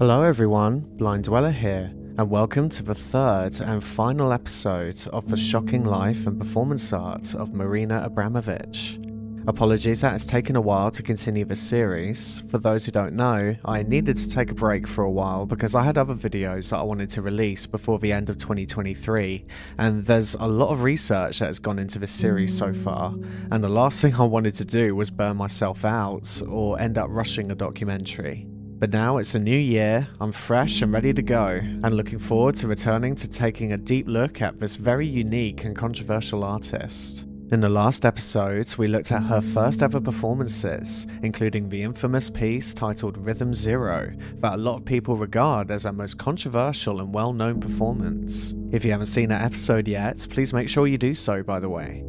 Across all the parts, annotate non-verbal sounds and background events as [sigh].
Hello everyone, Blind Dweller here, and welcome to the third and final episode of the shocking life and performance art of Marina Abramović. Apologies that it's taken a while to continue the series. For those who don't know, I needed to take a break for a while because I had other videos that I wanted to release before the end of 2023, and there's a lot of research that has gone into this series so far, and the last thing I wanted to do was burn myself out or end up rushing a documentary. But now it's a new year, I'm fresh and ready to go, and looking forward to returning to taking a deep look at this very unique and controversial artist. In the last episode, we looked at her first ever performances, including the infamous piece titled Rhythm Zero, that a lot of people regard as her most controversial and well known performance. If you haven't seen that episode yet, please make sure you do so, by the way.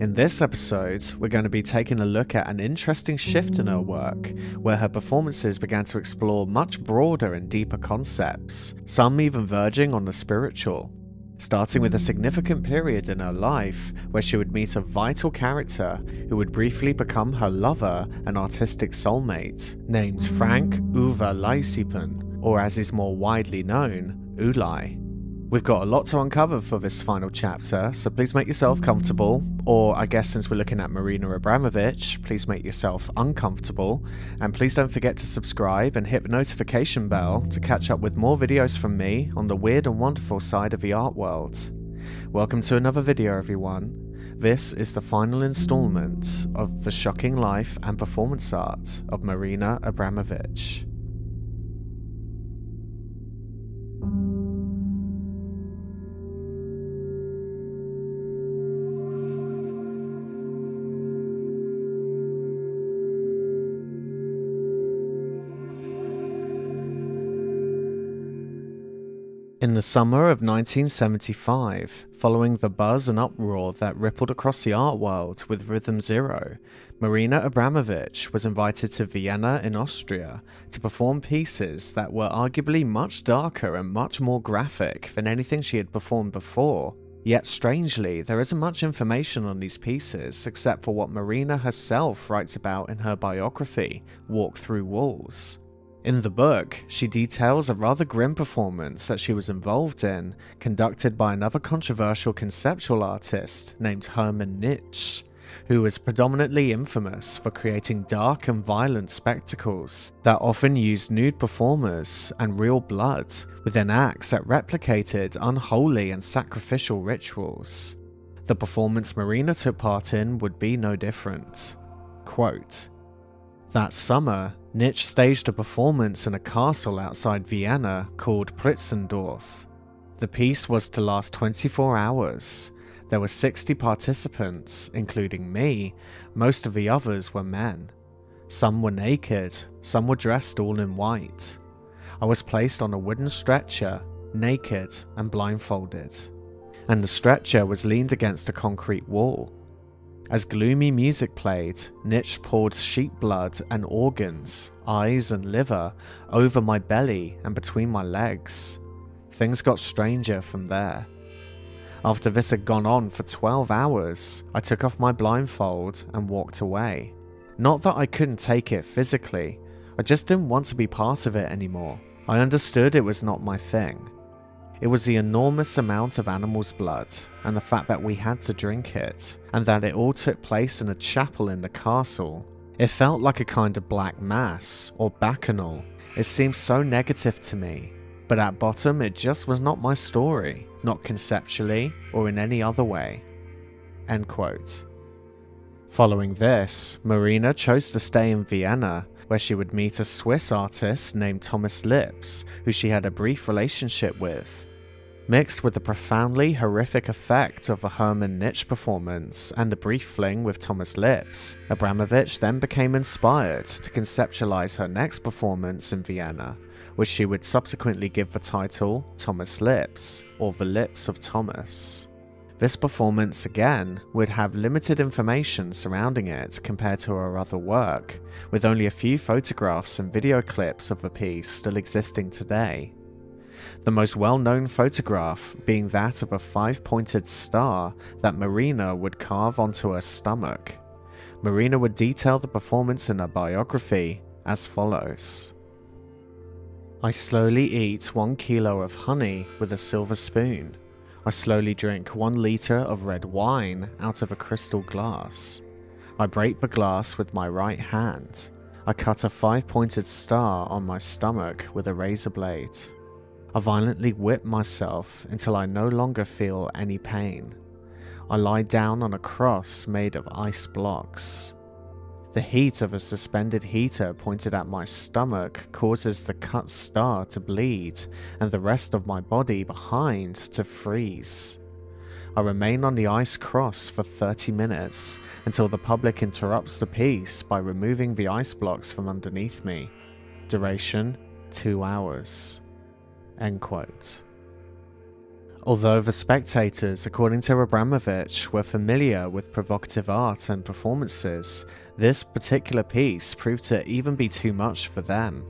In this episode, we're going to be taking a look at an interesting shift in her work, where her performances began to explore much broader and deeper concepts, some even verging on the spiritual. Starting with a significant period in her life where she would meet a vital character who would briefly become her lover and artistic soulmate, named Frank Uwe Laysiepen, or as is more widely known, Ulay. We've got a lot to uncover for this final chapter, so please make yourself comfortable, or I guess since we're looking at Marina Abramović, please make yourself uncomfortable, and please don't forget to subscribe and hit the notification bell to catch up with more videos from me on the weird and wonderful side of the art world. Welcome to another video everyone. This is the final installment of the shocking life and performance art of Marina Abramović. In the summer of 1975, following the buzz and uproar that rippled across the art world with Rhythm Zero, Marina Abramović was invited to Vienna in Austria to perform pieces that were arguably much darker and much more graphic than anything she had performed before. Yet strangely, there isn't much information on these pieces except for what Marina herself writes about in her biography, Walk Through Walls. In the book, she details a rather grim performance that she was involved in, conducted by another controversial conceptual artist named Hermann Nitsch, who was predominantly infamous for creating dark and violent spectacles that often used nude performers and real blood within acts that replicated unholy and sacrificial rituals. The performance Marina took part in would be no different. Quote, that summer, Nitsch staged a performance in a castle outside Vienna called Prinzendorf. The piece was to last 24 hours. There were 60 participants, including me. Most of the others were men. Some were naked, some were dressed all in white. I was placed on a wooden stretcher, naked and blindfolded. And the stretcher was leaned against a concrete wall. As gloomy music played, Nitsch poured sheep blood and organs, eyes and liver over my belly and between my legs. Things got stranger from there. After this had gone on for 12 hours, I took off my blindfold and walked away. Not that I couldn't take it physically, I just didn't want to be part of it anymore. I understood it was not my thing. It was the enormous amount of animal's blood, and the fact that we had to drink it, and that it all took place in a chapel in the castle. It felt like a kind of black mass, or bacchanal. It seemed so negative to me, but at bottom it just was not my story, not conceptually or in any other way. End quote. Following this, Marina chose to stay in Vienna where she would meet a Swiss artist named Thomas Lips, who she had a brief relationship with. Mixed with the profoundly horrific effect of the Hermann Nitsch performance and the brief fling with Thomas Lips, Abramović then became inspired to conceptualize her next performance in Vienna, which she would subsequently give the title Thomas Lips, or The Lips of Thomas. This performance again would have limited information surrounding it compared to her other work, with only a few photographs and video clips of the piece still existing today. The most well known photograph being that of a five pointed star that Marina would carve onto her stomach. Marina would detail the performance in her biography as follows. I slowly eat one kilo of honey with a silver spoon. I slowly drink one litre of red wine out of a crystal glass. I break the glass with my right hand. I cut a five pointed star on my stomach with a razor blade. I violently whip myself until I no longer feel any pain. I lie down on a cross made of ice blocks. The heat of a suspended heater pointed at my stomach causes the cut star to bleed and the rest of my body behind to freeze. I remain on the ice cross for 30 minutes until the public interrupts the piece by removing the ice blocks from underneath me. Duration 2 hours. End quote. Although the spectators, according to Abramović, were familiar with provocative art and performances, this particular piece proved to even be too much for them.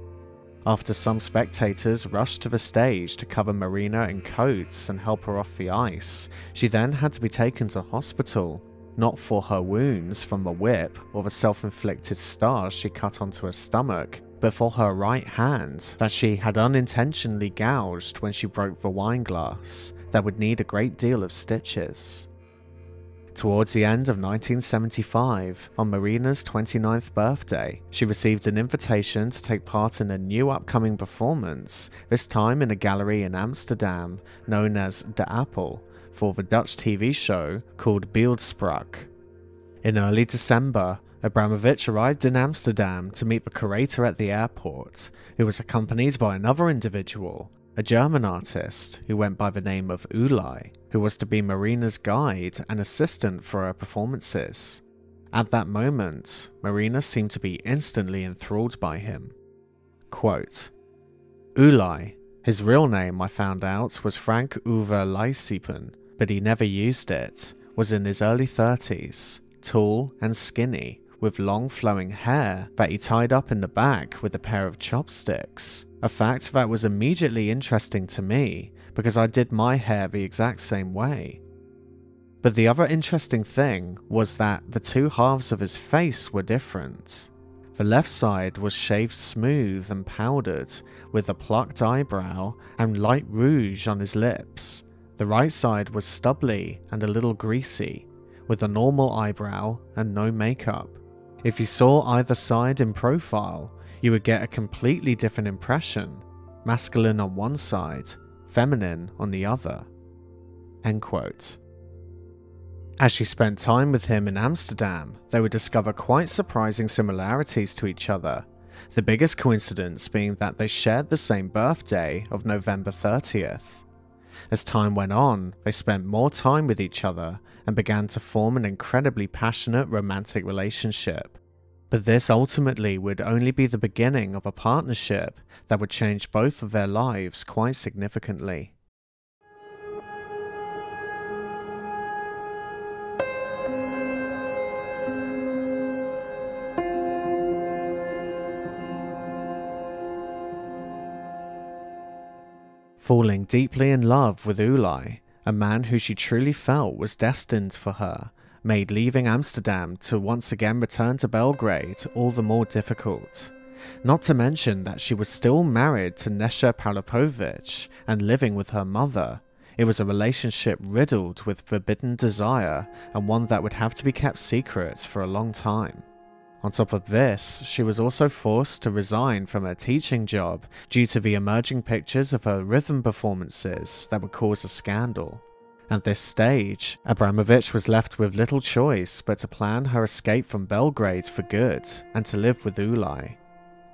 After some spectators rushed to the stage to cover Marina in coats and help her off the ice, she then had to be taken to hospital, not for her wounds from the whip or the self-inflicted star she cut onto her stomach, but for her right hand that she had unintentionally gouged when she broke the wine glass, that would need a great deal of stitches. Towards the end of 1975, on Marina's 29th birthday, she received an invitation to take part in a new upcoming performance, this time in a gallery in Amsterdam known as De Appel, for the Dutch TV show called Beeldspraak. In early December, Abramović arrived in Amsterdam to meet the curator at the airport, who was accompanied by another individual, a German artist who went by the name of Ulay, who was to be Marina's guide and assistant for her performances. At that moment, Marina seemed to be instantly enthralled by him. Quote, Ulay, his real name I found out was Frank Uwe Laysiepen, but he never used it, was in his early 30s, tall and skinny, with long flowing hair that he tied up in the back with a pair of chopsticks, a fact that was immediately interesting to me because I did my hair the exact same way. But the other interesting thing was that the two halves of his face were different. The left side was shaved smooth and powdered, with a plucked eyebrow and light rouge on his lips. The right side was stubbly and a little greasy, with a normal eyebrow and no makeup. If you saw either side in profile, you would get a completely different impression masculine on one side, feminine on the other. End quote. As she spent time with him in Amsterdam, they would discover quite surprising similarities to each other, the biggest coincidence being that they shared the same birthday of November 30th. As time went on, they spent more time with each other and began to form an incredibly passionate romantic relationship. But this ultimately would only be the beginning of a partnership that would change both of their lives quite significantly. Falling deeply in love with Ulay, a man who she truly felt was destined for her, made leaving Amsterdam to once again return to Belgrade all the more difficult. Not to mention that she was still married to Nesha Pavlović and living with her mother. It was a relationship riddled with forbidden desire and one that would have to be kept secret for a long time. On top of this, she was also forced to resign from her teaching job due to the emerging pictures of her rhythm performances that would cause a scandal. At this stage, Abramović was left with little choice but to plan her escape from Belgrade for good and to live with Ulay.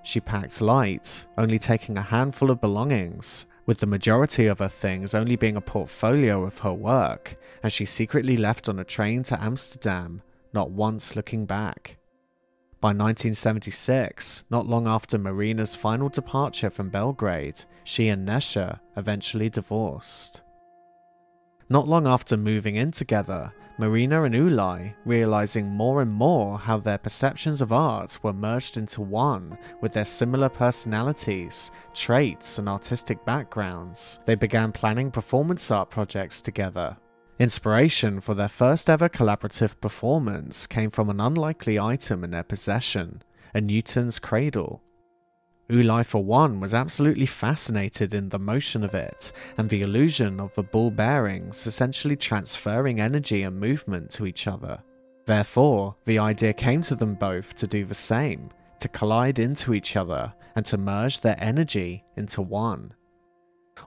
She packed light, only taking a handful of belongings, with the majority of her things only being a portfolio of her work, and she secretly left on a train to Amsterdam, not once looking back. By 1976, not long after Marina's final departure from Belgrade, she and Nesha eventually divorced. Not long after moving in together, Marina and Ulay, realizing more and more how their perceptions of art were merged into one with their similar personalities, traits, and artistic backgrounds, they began planning performance art projects together. Inspiration for their first ever collaborative performance came from an unlikely item in their possession, a Newton's cradle. Ulay, for one, was absolutely fascinated in the motion of it and the illusion of the ball bearings essentially transferring energy and movement to each other. Therefore, the idea came to them both to do the same, to collide into each other and to merge their energy into one.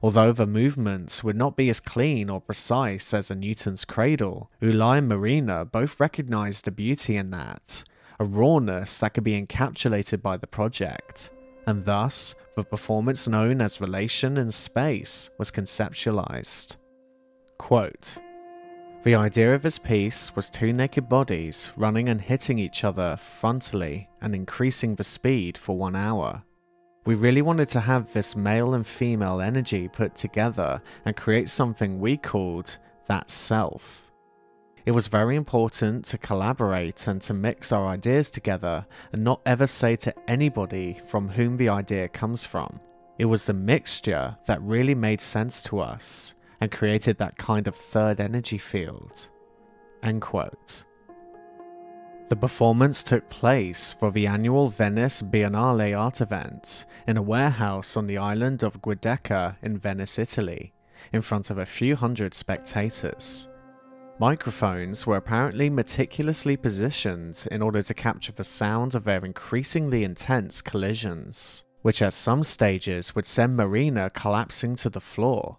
Although the movements would not be as clean or precise as a Newton's cradle, Ulay and Marina both recognized the beauty in that, a rawness that could be encapsulated by the project, and thus the performance known as Relation in Space was conceptualized. Quote, the idea of this piece was two naked bodies running and hitting each other frontally and increasing the speed for one hour. We really wanted to have this male and female energy put together and create something we called that self. It was very important to collaborate and to mix our ideas together and not ever say to anybody from whom the idea comes from. It was the mixture that really made sense to us and created that kind of third energy field. End quote. The performance took place for the annual Venice Biennale art event in a warehouse on the island of Giudecca in Venice, Italy, in front of a few hundred spectators. Microphones were apparently meticulously positioned in order to capture the sound of their increasingly intense collisions, which at some stages would send Marina collapsing to the floor.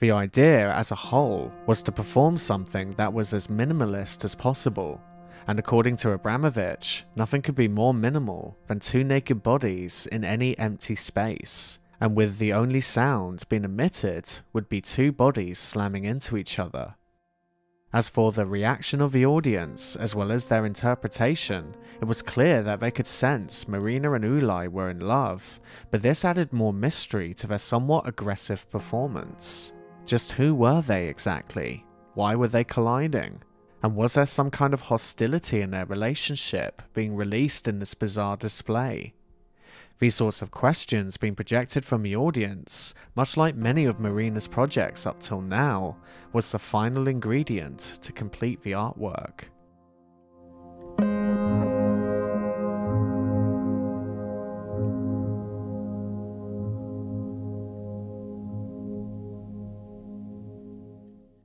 The idea as a whole was to perform something that was as minimalist as possible and according to Abramović, nothing could be more minimal than two naked bodies in any empty space, and with the only sound being emitted would be two bodies slamming into each other. As for the reaction of the audience, as well as their interpretation, it was clear that they could sense Marina and Ulay were in love, but this added more mystery to their somewhat aggressive performance. Just who were they exactly? Why were they colliding? And was there some kind of hostility in their relationship being released in this bizarre display? These sorts of questions being projected from the audience, much like many of Marina's projects up till now, was the final ingredient to complete the artwork.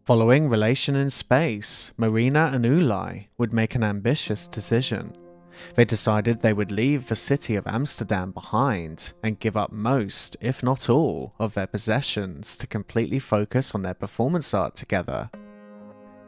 Following Relation in Space, Marina and Ulay would make an ambitious decision. They decided they would leave the city of Amsterdam behind and give up most, if not all, of their possessions to completely focus on their performance art together.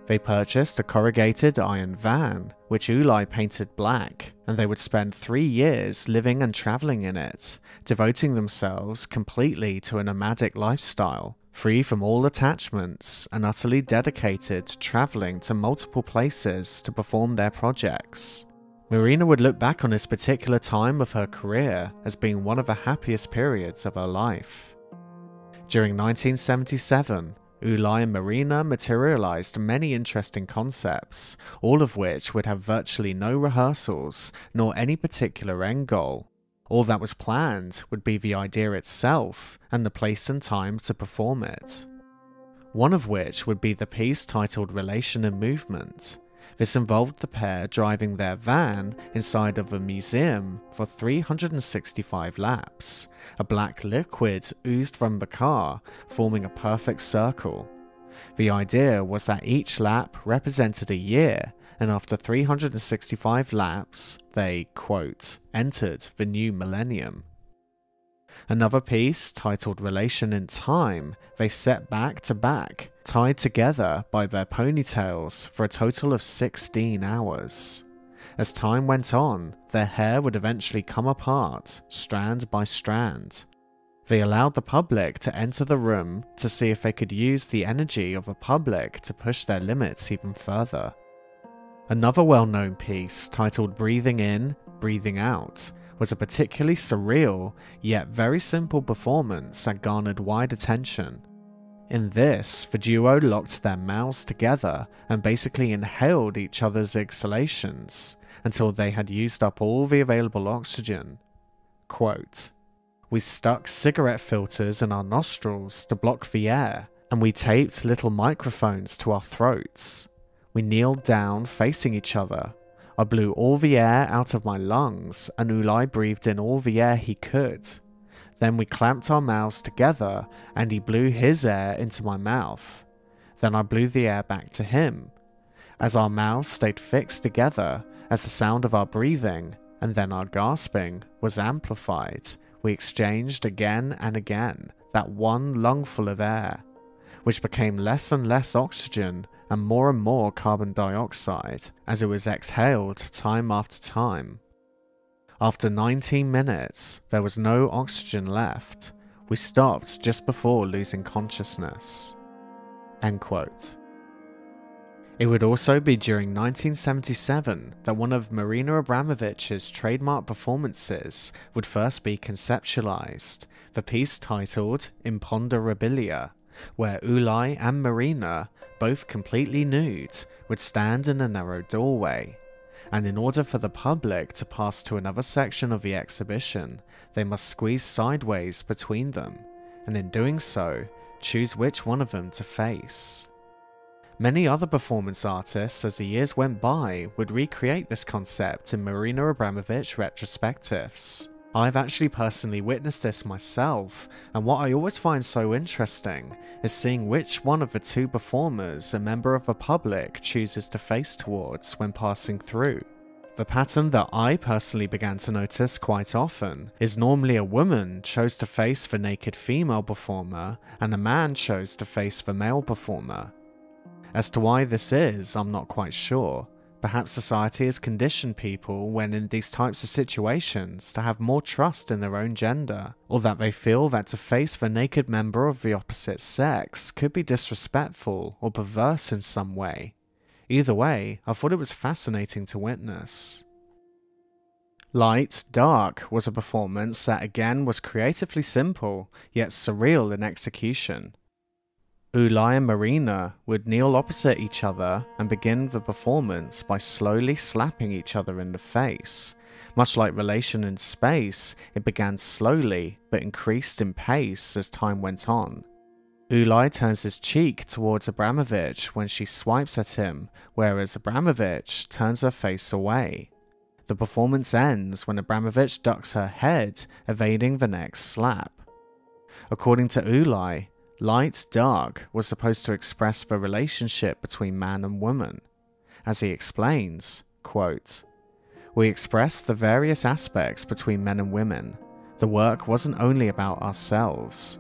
They purchased a corrugated iron van, which Ulay painted black, and they would spend three years living and travelling in it, devoting themselves completely to a nomadic lifestyle free from all attachments and utterly dedicated to travelling to multiple places to perform their projects. Marina would look back on this particular time of her career as being one of the happiest periods of her life. During 1977, Ulay and Marina materialized many interesting concepts, all of which would have virtually no rehearsals nor any particular end goal. All that was planned would be the idea itself and the place and time to perform it. One of which would be the piece titled Relation and Movement. This involved the pair driving their van inside of a museum for 365 laps. A black liquid oozed from the car, forming a perfect circle. The idea was that each lap represented a year and after 365 laps, they, quote, entered the new millennium. Another piece, titled Relation in Time, they set back to back, tied together by their ponytails for a total of 16 hours. As time went on, their hair would eventually come apart, strand by strand. They allowed the public to enter the room to see if they could use the energy of the public to push their limits even further. Another well known piece, titled Breathing In, Breathing Out, was a particularly surreal, yet very simple performance that garnered wide attention. In this, the duo locked their mouths together and basically inhaled each other's exhalations until they had used up all the available oxygen. Quote, we stuck cigarette filters in our nostrils to block the air, and we taped little microphones to our throats. We kneeled down facing each other. I blew all the air out of my lungs, and Ulay breathed in all the air he could. Then we clamped our mouths together, and he blew his air into my mouth. Then I blew the air back to him. As our mouths stayed fixed together, as the sound of our breathing, and then our gasping, was amplified, we exchanged again and again that one lungful of air, which became less and less oxygen and more and more carbon dioxide as it was exhaled time after time. After 19 minutes, there was no oxygen left. We stopped just before losing consciousness. End quote. It would also be during 1977 that one of Marina Abramović's trademark performances would first be conceptualized, the piece titled Imponderabilia, where Ulay and Marina, both completely nude, would stand in a narrow doorway. And in order for the public to pass to another section of the exhibition, they must squeeze sideways between them, and in doing so, choose which one of them to face. Many other performance artists, as the years went by, would recreate this concept in Marina Abramović retrospectives. I've actually personally witnessed this myself, and what I always find so interesting is seeing which one of the two performers a member of the public chooses to face towards when passing through. The pattern that I personally began to notice quite often is normally a woman chose to face the naked female performer and a man chose to face the male performer. As to why this is, I'm not quite sure. Perhaps society has conditioned people when in these types of situations to have more trust in their own gender, or that they feel that to face the naked member of the opposite sex could be disrespectful or perverse in some way. Either way, I thought it was fascinating to witness. Light Dark was a performance that again was creatively simple, yet surreal in execution. Ulay and Marina would kneel opposite each other and begin the performance by slowly slapping each other in the face. Much like Relation in Space, it began slowly but increased in pace as time went on. Ulay turns his cheek towards Abramović when she swipes at him, whereas Abramović turns her face away. The performance ends when Abramović ducks her head, evading the next slap. According to Ulay, Light Dark was supposed to express the relationship between man and woman. As he explains, quote, We expressed the various aspects between men and women. The work wasn't only about ourselves.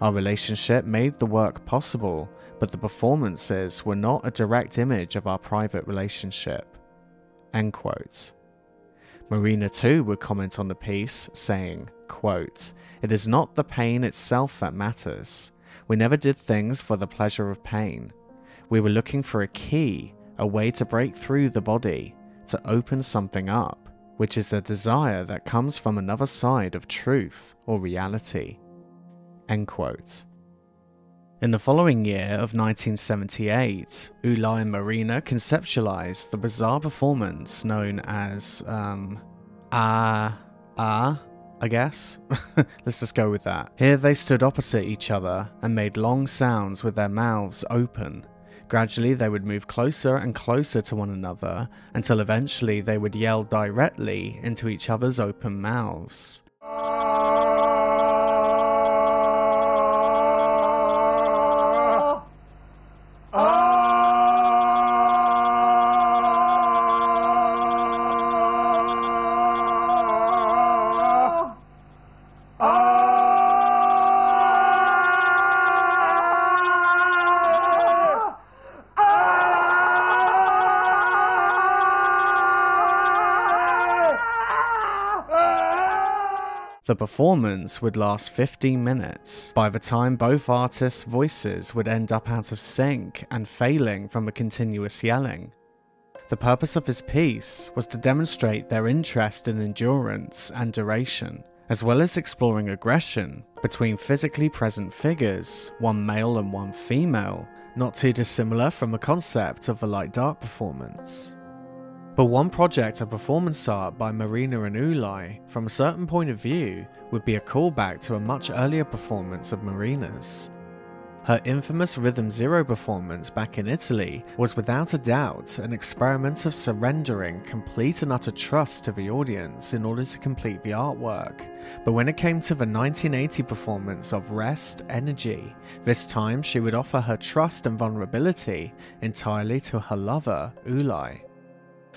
Our relationship made the work possible, but the performances were not a direct image of our private relationship. End quote. Marina too would comment on the piece, saying, quote, It is not the pain itself that matters. We never did things for the pleasure of pain. We were looking for a key, a way to break through the body, to open something up, which is a desire that comes from another side of truth or reality. End quote. In the following year of 1978, Ulay and Marina conceptualized the bizarre performance known as, um, Ah, Ah, I guess. [laughs] Let's just go with that. Here they stood opposite each other and made long sounds with their mouths open. Gradually, they would move closer and closer to one another until eventually they would yell directly into each other's open mouths. The performance would last 15 minutes, by the time both artists' voices would end up out of sync and failing from the continuous yelling. The purpose of this piece was to demonstrate their interest in endurance and duration, as well as exploring aggression between physically present figures, one male and one female, not too dissimilar from the concept of the light dark performance. But one project of performance art by Marina and Ulay, from a certain point of view, would be a callback to a much earlier performance of Marina's. Her infamous Rhythm Zero performance back in Italy was without a doubt an experiment of surrendering complete and utter trust to the audience in order to complete the artwork. But when it came to the 1980 performance of Rest Energy, this time she would offer her trust and vulnerability entirely to her lover, Ulay.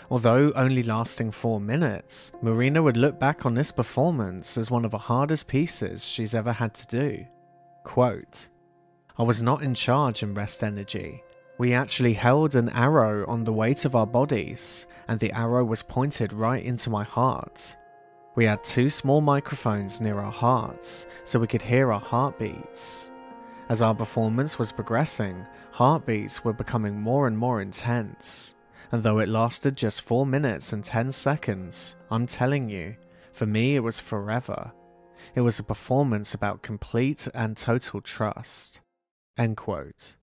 Although only lasting 4 minutes, Marina would look back on this performance as one of the hardest pieces she's ever had to do. Quote, I was not in charge in Rest Energy. We actually held an arrow on the weight of our bodies, and the arrow was pointed right into my heart. We had two small microphones near our hearts so we could hear our heartbeats. As our performance was progressing, heartbeats were becoming more and more intense. And though it lasted just 4 minutes and 10 seconds, I'm telling you, for me it was forever. It was a performance about complete and total trust. End quote.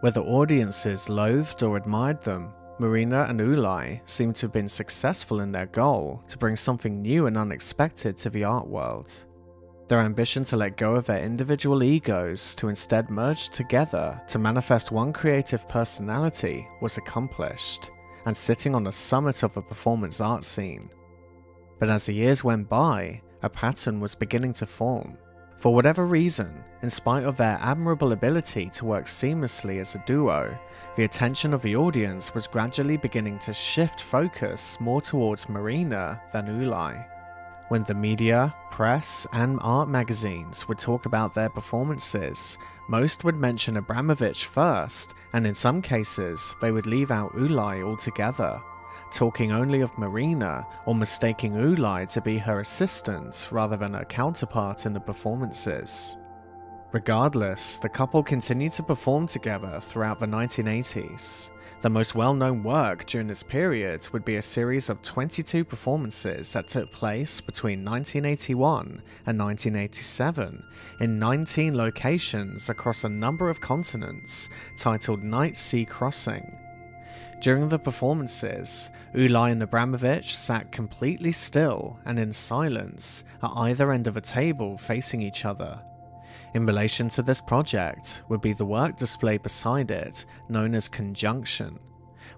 Whether audiences loathed or admired them, Marina and Ulay seem to have been successful in their goal to bring something new and unexpected to the art world. Their ambition to let go of their individual egos to instead merge together to manifest one creative personality was accomplished, and sitting on the summit of the performance art scene. But as the years went by, a pattern was beginning to form. For whatever reason, in spite of their admirable ability to work seamlessly as a duo, the attention of the audience was gradually beginning to shift focus more towards Marina than Ulay. When the media, press, and art magazines would talk about their performances, most would mention Abramović first, and in some cases, they would leave out Ulay altogether, talking only of Marina or mistaking Ulay to be her assistant rather than her counterpart in the performances. Regardless, the couple continued to perform together throughout the 1980s. The most well known work during this period would be a series of 22 performances that took place between 1981 and 1987 in 19 locations across a number of continents titled Night Sea Crossing. During the performances, Ulay and Abramović sat completely still and in silence at either end of a table facing each other. In relation to this project would be the work displayed beside it, known as Conjunction,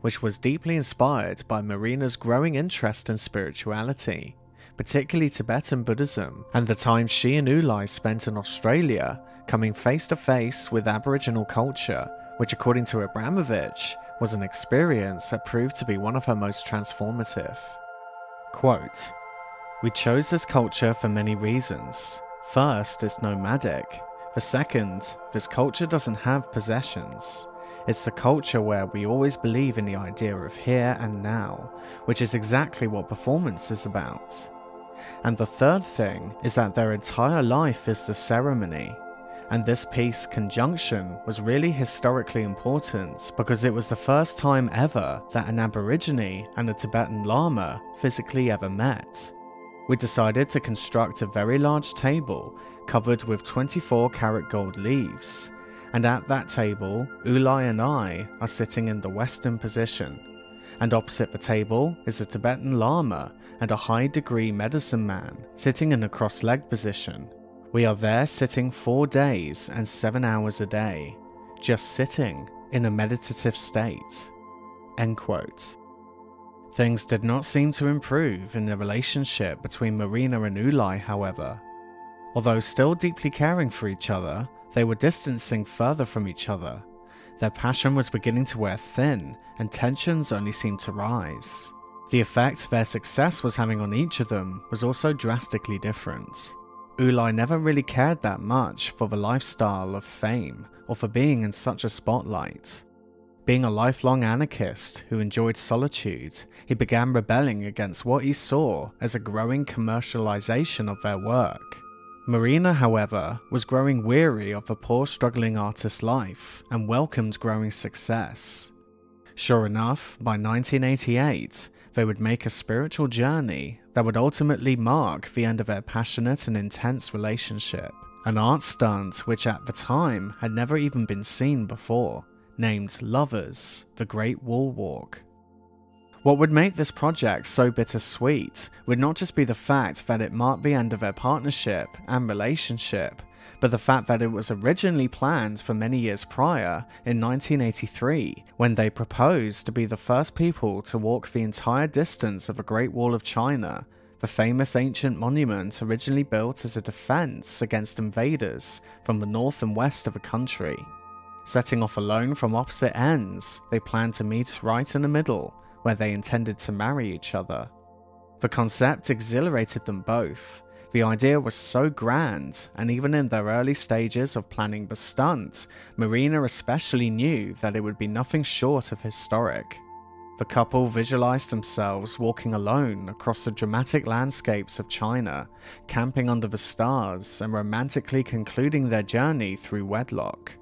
which was deeply inspired by Marina's growing interest in spirituality, particularly Tibetan Buddhism, and the time she and Ulay spent in Australia coming face to face with Aboriginal culture, which, according to Abramović, was an experience that proved to be one of her most transformative. Quote, We chose this culture for many reasons. First, it's nomadic, the second, this culture doesn't have possessions. It's a culture where we always believe in the idea of here and now, which is exactly what performance is about. And the third thing is that their entire life is the ceremony. And this piece, Conjunction, was really historically important because it was the first time ever that an Aborigine and a Tibetan Lama physically ever met. We decided to construct a very large table covered with 24 karat gold leaves, and at that table, Ulay and I are sitting in the western position, and opposite the table is a Tibetan Lama and a high degree medicine man sitting in a cross legged position. We are there sitting four days and seven hours a day, just sitting in a meditative state. End quote. Things did not seem to improve in the relationship between Marina and Ulay, however, Although still deeply caring for each other, they were distancing further from each other. Their passion was beginning to wear thin, and tensions only seemed to rise. The effect their success was having on each of them was also drastically different. Ulay never really cared that much for the lifestyle of fame or for being in such a spotlight. Being a lifelong anarchist who enjoyed solitude, he began rebelling against what he saw as a growing commercialization of their work. Marina, however, was growing weary of the poor struggling artist's life and welcomed growing success. Sure enough, by 1988, they would make a spiritual journey that would ultimately mark the end of their passionate and intense relationship, an art stunt which at the time had never even been seen before, named Lovers The Great Wall Walk. What would make this project so bittersweet would not just be the fact that it marked the end of their partnership and relationship, but the fact that it was originally planned for many years prior, in 1983, when they proposed to be the first people to walk the entire distance of the Great Wall of China, the famous ancient monument originally built as a defense against invaders from the north and west of the country. Setting off alone from opposite ends, they planned to meet right in the middle, where they intended to marry each other. The concept exhilarated them both, the idea was so grand, and even in their early stages of planning the stunt, Marina especially knew that it would be nothing short of historic. The couple visualized themselves walking alone across the dramatic landscapes of China, camping under the stars, and romantically concluding their journey through wedlock.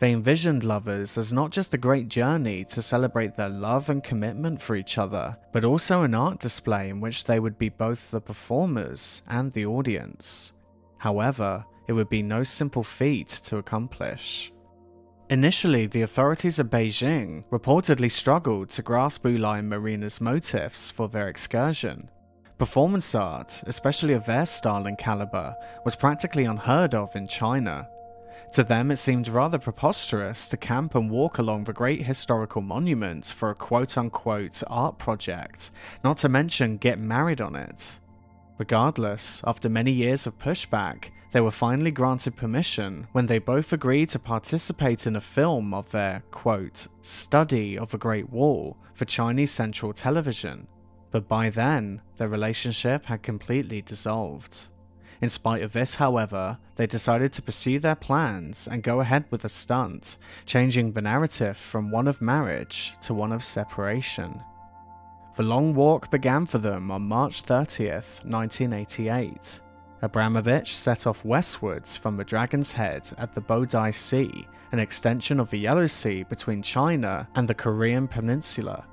They envisioned lovers as not just a great journey to celebrate their love and commitment for each other, but also an art display in which they would be both the performers and the audience. However, it would be no simple feat to accomplish. Initially, the authorities of Beijing reportedly struggled to grasp Ulay and Marina's motives for their excursion. Performance art, especially of their style and caliber, was practically unheard of in China, to them, it seemed rather preposterous to camp and walk along the great historical monument for a quote unquote art project, not to mention get married on it. Regardless, after many years of pushback, they were finally granted permission when they both agreed to participate in a film of their, quote, study of the Great Wall for Chinese Central Television. But by then, their relationship had completely dissolved. In spite of this, however, they decided to pursue their plans and go ahead with the stunt, changing the narrative from one of marriage to one of separation. The long walk began for them on March 30th, 1988. Abramović set off westwards from the Dragon's Head at the Bohai Sea, an extension of the Yellow Sea between China and the Korean Peninsula,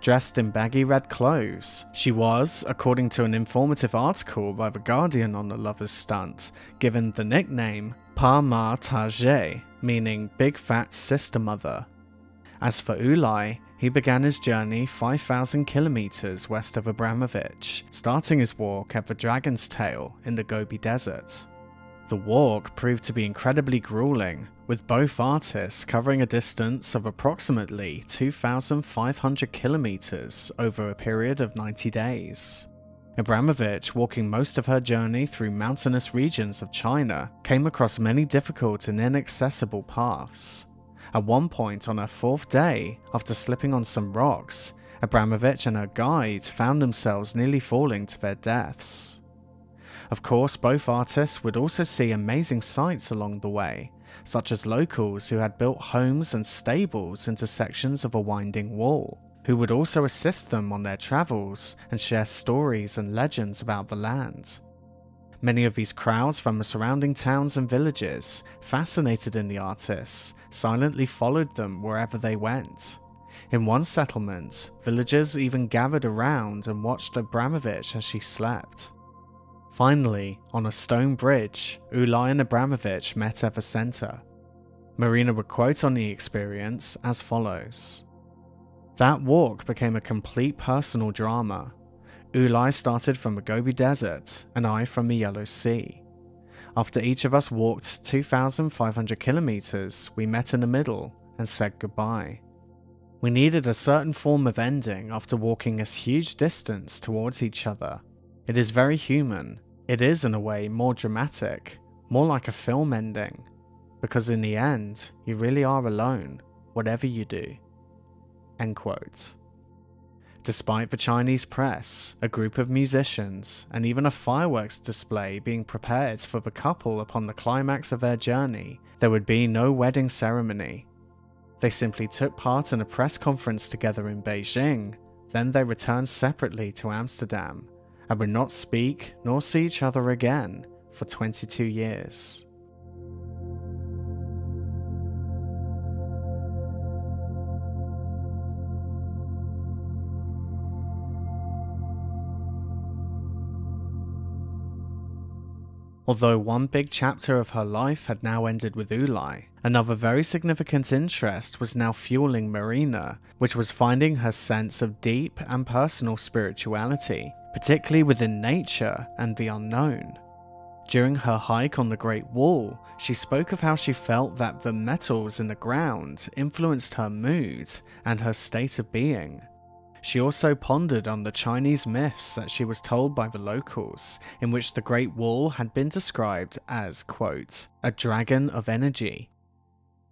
Dressed in baggy red clothes, she was, according to an informative article by The Guardian on the lover's stunt, given the nickname Parma Ma meaning Big Fat Sister Mother. As for Ulay, he began his journey 5,000 kilometers west of Abramović, starting his walk at the Dragon's Tail in the Gobi Desert. The walk proved to be incredibly grueling, with both artists covering a distance of approximately 2,500 kilometers over a period of 90 days. Abramović, walking most of her journey through mountainous regions of China, came across many difficult and inaccessible paths. At one point on her fourth day, after slipping on some rocks, Abramović and her guide found themselves nearly falling to their deaths. Of course, both artists would also see amazing sights along the way, such as locals who had built homes and stables into sections of a winding wall, who would also assist them on their travels and share stories and legends about the land. Many of these crowds from the surrounding towns and villages, fascinated in the artists, silently followed them wherever they went. In one settlement, villagers even gathered around and watched Abramović as she slept. Finally, on a stone bridge, Ulay and Abramović met at the center. Marina would quote on the experience as follows That walk became a complete personal drama. Ulay started from the Gobi Desert, and I from the Yellow Sea. After each of us walked 2,500 kilometers, we met in the middle and said goodbye. We needed a certain form of ending after walking this huge distance towards each other it is very human. It is, in a way, more dramatic, more like a film ending, because in the end, you really are alone, whatever you do. End quote. Despite the Chinese press, a group of musicians, and even a fireworks display being prepared for the couple upon the climax of their journey, there would be no wedding ceremony. They simply took part in a press conference together in Beijing, then they returned separately to Amsterdam and would not speak nor see each other again for 22 years. Although one big chapter of her life had now ended with Ulay, another very significant interest was now fueling Marina, which was finding her sense of deep and personal spirituality, particularly within nature and the unknown. During her hike on the Great Wall, she spoke of how she felt that the metals in the ground influenced her mood and her state of being, she also pondered on the Chinese myths that she was told by the locals, in which the Great Wall had been described as, quote, a dragon of energy.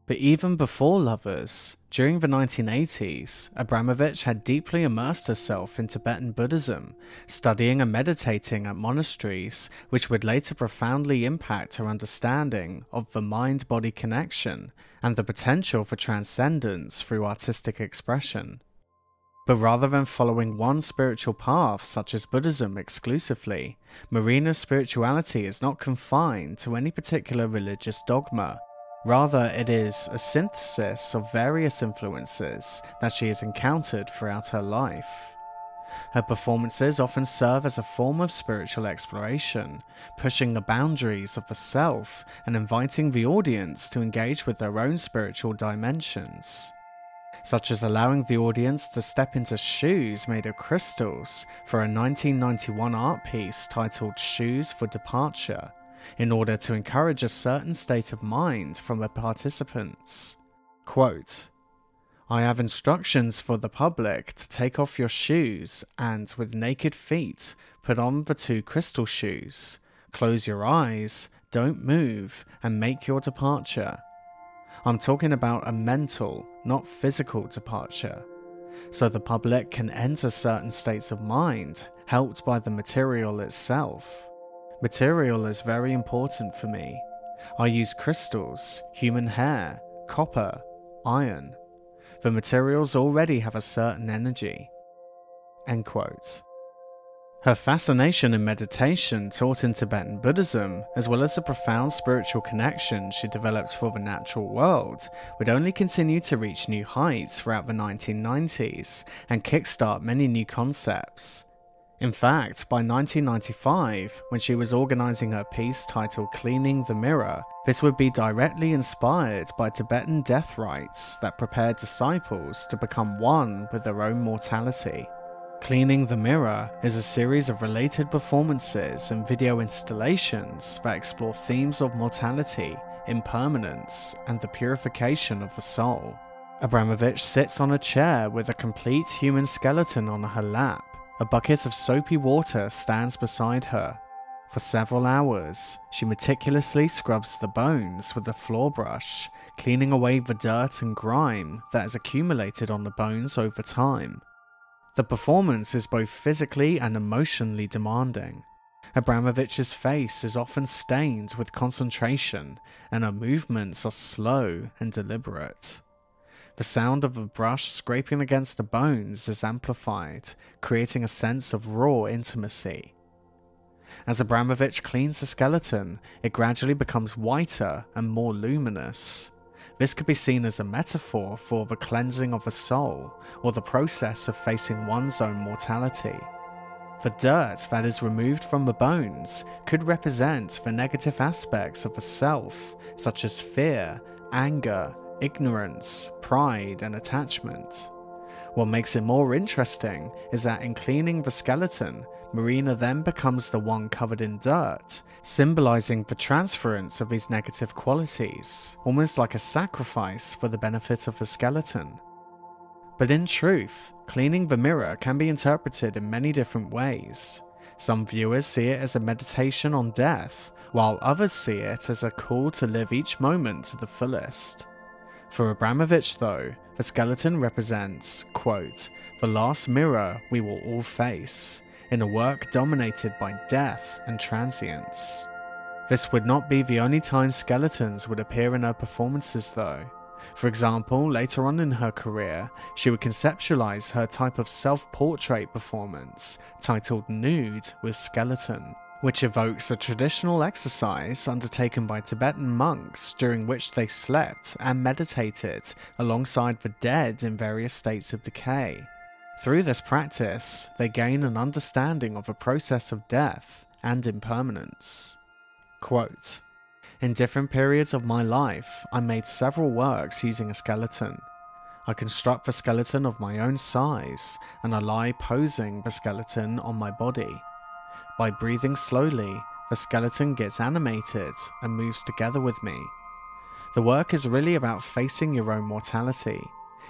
But even before Lovers, during the 1980s, Abramović had deeply immersed herself in Tibetan Buddhism, studying and meditating at monasteries, which would later profoundly impact her understanding of the mind body connection and the potential for transcendence through artistic expression. But rather than following one spiritual path, such as Buddhism, exclusively, Marina's spirituality is not confined to any particular religious dogma. Rather, it is a synthesis of various influences that she has encountered throughout her life. Her performances often serve as a form of spiritual exploration, pushing the boundaries of the self and inviting the audience to engage with their own spiritual dimensions such as allowing the audience to step into shoes made of crystals for a 1991 art piece titled Shoes for Departure, in order to encourage a certain state of mind from the participants. Quote, I have instructions for the public to take off your shoes and, with naked feet, put on the two crystal shoes. Close your eyes, don't move, and make your departure. I'm talking about a mental, not physical departure. So the public can enter certain states of mind, helped by the material itself. Material is very important for me. I use crystals, human hair, copper, iron. The materials already have a certain energy. End quote. Her fascination in meditation taught in Tibetan Buddhism, as well as the profound spiritual connection she developed for the natural world, would only continue to reach new heights throughout the 1990s and kickstart many new concepts. In fact, by 1995, when she was organizing her piece titled Cleaning the Mirror, this would be directly inspired by Tibetan death rites that prepared disciples to become one with their own mortality. Cleaning the Mirror is a series of related performances and video installations that explore themes of mortality, impermanence, and the purification of the soul. Abramović sits on a chair with a complete human skeleton on her lap. A bucket of soapy water stands beside her. For several hours, she meticulously scrubs the bones with a floor brush, cleaning away the dirt and grime that has accumulated on the bones over time. The performance is both physically and emotionally demanding. Abramović's face is often stained with concentration, and her movements are slow and deliberate. The sound of a brush scraping against the bones is amplified, creating a sense of raw intimacy. As Abramović cleans the skeleton, it gradually becomes whiter and more luminous, this could be seen as a metaphor for the cleansing of the soul, or the process of facing one's own mortality. The dirt that is removed from the bones could represent the negative aspects of the self, such as fear, anger, ignorance, pride, and attachment. What makes it more interesting is that in cleaning the skeleton, Marina then becomes the one covered in dirt, symbolizing the transference of these negative qualities, almost like a sacrifice for the benefit of the skeleton. But in truth, cleaning the mirror can be interpreted in many different ways. Some viewers see it as a meditation on death, while others see it as a call to live each moment to the fullest. For Abramović, though, the skeleton represents, quote, the last mirror we will all face, in a work dominated by death and transience. This would not be the only time skeletons would appear in her performances, though. For example, later on in her career, she would conceptualize her type of self portrait performance titled Nude with Skeleton, which evokes a traditional exercise undertaken by Tibetan monks during which they slept and meditated alongside the dead in various states of decay. Through this practice, they gain an understanding of the process of death and impermanence. Quote In different periods of my life, I made several works using a skeleton. I construct the skeleton of my own size, and I lie posing the skeleton on my body. By breathing slowly, the skeleton gets animated and moves together with me. The work is really about facing your own mortality.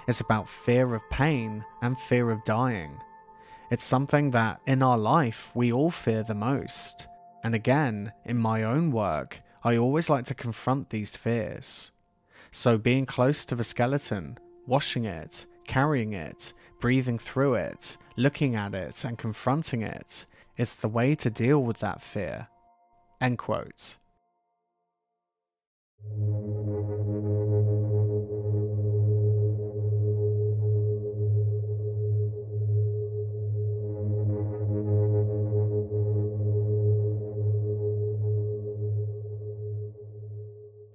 It's about fear of pain and fear of dying. It's something that in our life we all fear the most. And again, in my own work, I always like to confront these fears. So being close to the skeleton, washing it, carrying it, breathing through it, looking at it, and confronting it is the way to deal with that fear. End quote.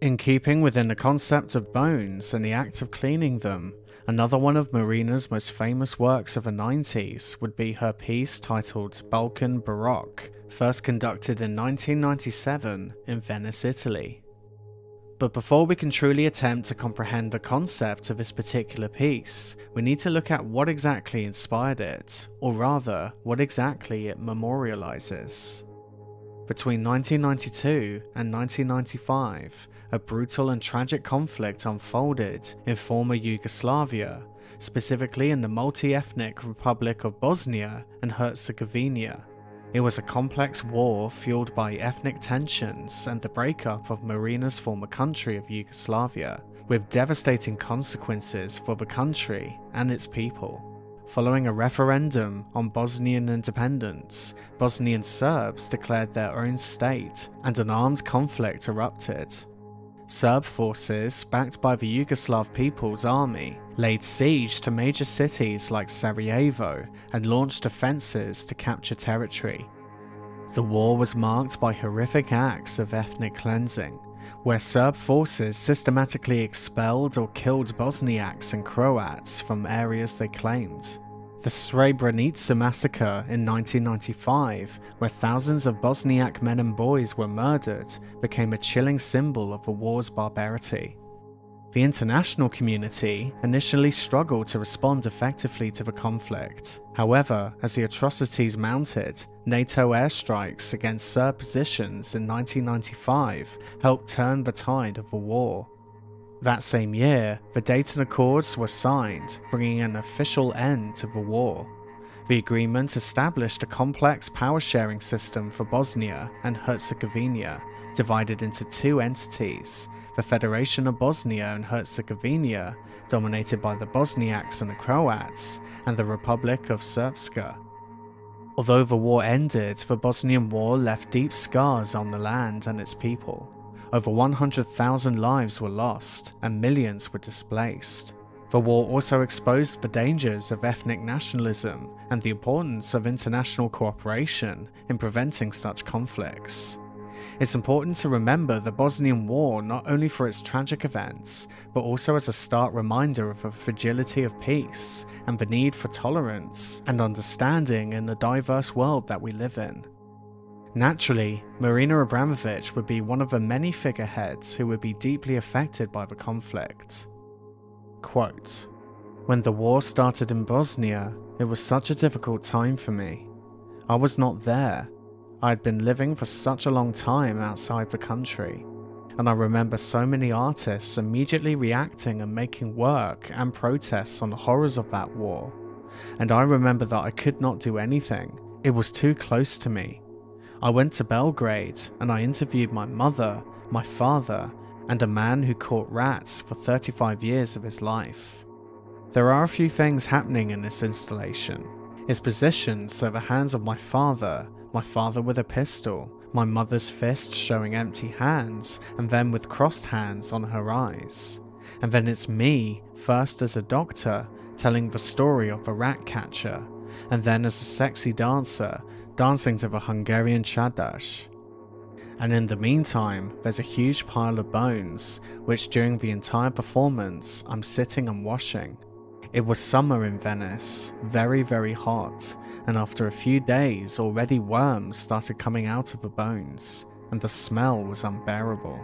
In keeping within the concept of bones and the act of cleaning them, another one of Marina's most famous works of the 90s would be her piece titled Balkan Baroque, first conducted in 1997 in Venice, Italy. But before we can truly attempt to comprehend the concept of this particular piece, we need to look at what exactly inspired it, or rather, what exactly it memorializes. Between 1992 and 1995, a brutal and tragic conflict unfolded in former Yugoslavia, specifically in the multi-ethnic Republic of Bosnia and Herzegovina. It was a complex war fueled by ethnic tensions and the breakup of Marina's former country of Yugoslavia, with devastating consequences for the country and its people. Following a referendum on Bosnian independence, Bosnian Serbs declared their own state and an armed conflict erupted. Serb forces, backed by the Yugoslav People's Army, laid siege to major cities like Sarajevo and launched offences to capture territory. The war was marked by horrific acts of ethnic cleansing, where Serb forces systematically expelled or killed Bosniaks and Croats from areas they claimed. The Srebrenica massacre in 1995, where thousands of Bosniak men and boys were murdered, became a chilling symbol of the war's barbarity. The international community initially struggled to respond effectively to the conflict. However, as the atrocities mounted, NATO airstrikes against Serb positions in 1995 helped turn the tide of the war. That same year, the Dayton Accords were signed, bringing an official end to the war. The agreement established a complex power sharing system for Bosnia and Herzegovina, divided into two entities the Federation of Bosnia and Herzegovina, dominated by the Bosniaks and the Croats, and the Republic of Srpska. Although the war ended, the Bosnian War left deep scars on the land and its people. Over 100,000 lives were lost and millions were displaced. The war also exposed the dangers of ethnic nationalism and the importance of international cooperation in preventing such conflicts. It's important to remember the Bosnian War not only for its tragic events, but also as a stark reminder of the fragility of peace and the need for tolerance and understanding in the diverse world that we live in. Naturally, Marina Abramović would be one of the many figureheads who would be deeply affected by the conflict. Quote, When the war started in Bosnia, it was such a difficult time for me. I was not there. I had been living for such a long time outside the country, and I remember so many artists immediately reacting and making work and protests on the horrors of that war. And I remember that I could not do anything. It was too close to me. I went to Belgrade and I interviewed my mother, my father, and a man who caught rats for 35 years of his life. There are a few things happening in this installation. It's positioned so the hands of my father, my father with a pistol, my mother's fist showing empty hands, and then with crossed hands on her eyes. And then it's me, first as a doctor, telling the story of a rat catcher, and then as a sexy dancer, dancing to the Hungarian csárdás. And in the meantime, there's a huge pile of bones, which during the entire performance I'm sitting and washing. It was summer in Venice, very very hot, and after a few days already worms started coming out of the bones, and the smell was unbearable.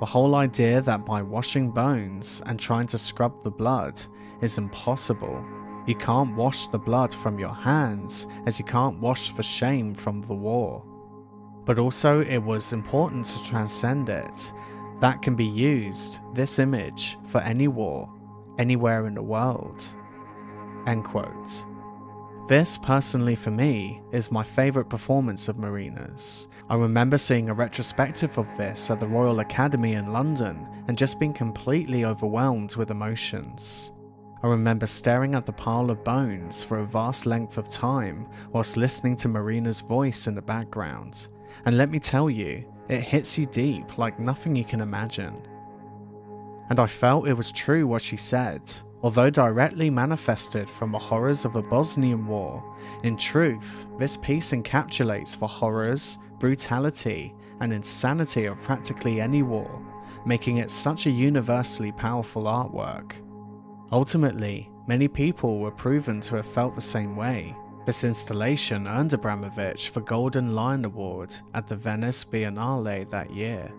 The whole idea that by washing bones and trying to scrub the blood is impossible. You can't wash the blood from your hands as you can't wash the shame from the war. But also, it was important to transcend it. That can be used, this image, for any war, anywhere in the world. End quote. This, personally for me, is my favourite performance of Marina's. I remember seeing a retrospective of this at the Royal Academy in London and just being completely overwhelmed with emotions. I remember staring at the pile of bones for a vast length of time whilst listening to Marina's voice in the background, and let me tell you, it hits you deep like nothing you can imagine. And I felt it was true what she said, although directly manifested from the horrors of the Bosnian War, in truth, this piece encapsulates the horrors, brutality, and insanity of practically any war, making it such a universally powerful artwork. Ultimately, many people were proven to have felt the same way. This installation earned Abramović the Golden Lion Award at the Venice Biennale that year.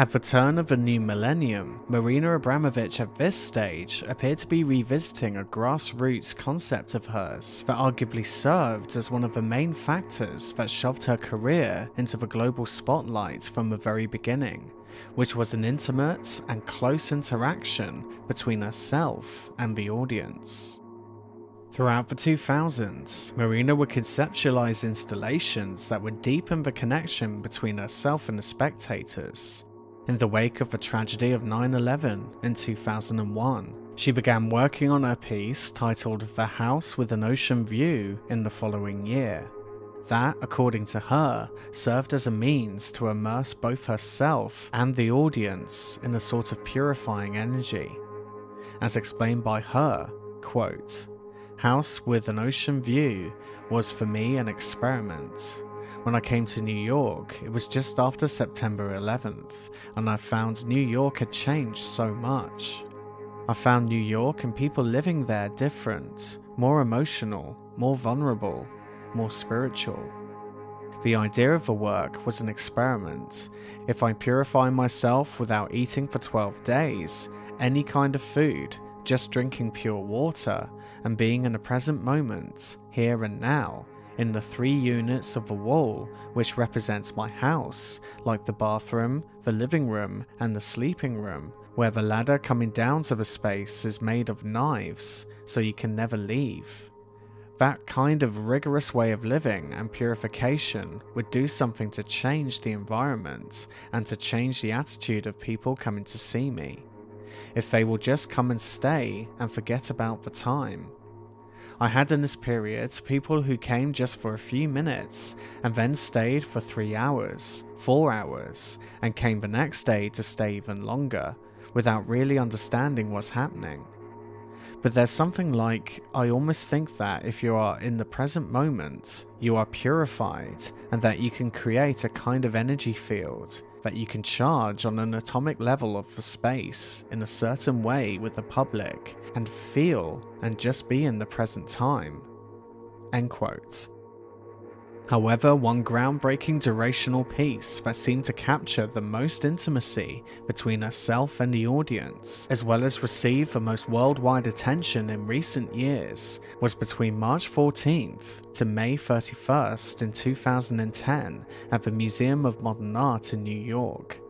At the turn of the new millennium, Marina Abramović at this stage appeared to be revisiting a grassroots concept of hers that arguably served as one of the main factors that shoved her career into the global spotlight from the very beginning, which was an intimate and close interaction between herself and the audience. Throughout the 2000s, Marina would conceptualize installations that would deepen the connection between herself and the spectators, in the wake of the tragedy of 9 11 in 2001, she began working on her piece titled The House with an Ocean View in the following year. That, according to her, served as a means to immerse both herself and the audience in a sort of purifying energy. As explained by her, quote, House with an Ocean View was for me an experiment. When I came to New York, it was just after September 11th, and I found New York had changed so much. I found New York and people living there different, more emotional, more vulnerable, more spiritual. The idea of the work was an experiment. If I purify myself without eating for 12 days, any kind of food, just drinking pure water, and being in the present moment, here and now, in the three units of the wall which represents my house, like the bathroom, the living room, and the sleeping room, where the ladder coming down to the space is made of knives, so you can never leave. That kind of rigorous way of living and purification would do something to change the environment and to change the attitude of people coming to see me. If they will just come and stay and forget about the time, I had in this period people who came just for a few minutes and then stayed for three hours, four hours, and came the next day to stay even longer without really understanding what's happening. But there's something like, I almost think that if you are in the present moment, you are purified, and that you can create a kind of energy field that you can charge on an atomic level of the space in a certain way with the public and feel and just be in the present time. End quote. However, one groundbreaking durational piece that seemed to capture the most intimacy between herself and the audience, as well as receive the most worldwide attention in recent years, was between March 14th to May 31st in 2010 at the Museum of Modern Art in New York.